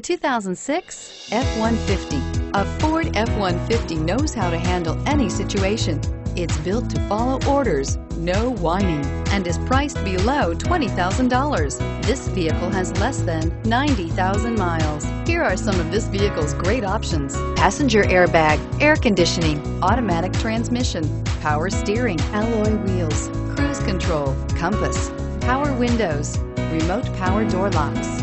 2006 F-150. A Ford F-150 knows how to handle any situation. It's built to follow orders, no whining, and is priced below $20,000. This vehicle has less than 90,000 miles. Here are some of this vehicle's great options. Passenger airbag, air conditioning, automatic transmission, power steering, alloy wheels, cruise control, compass, power windows, remote power door locks,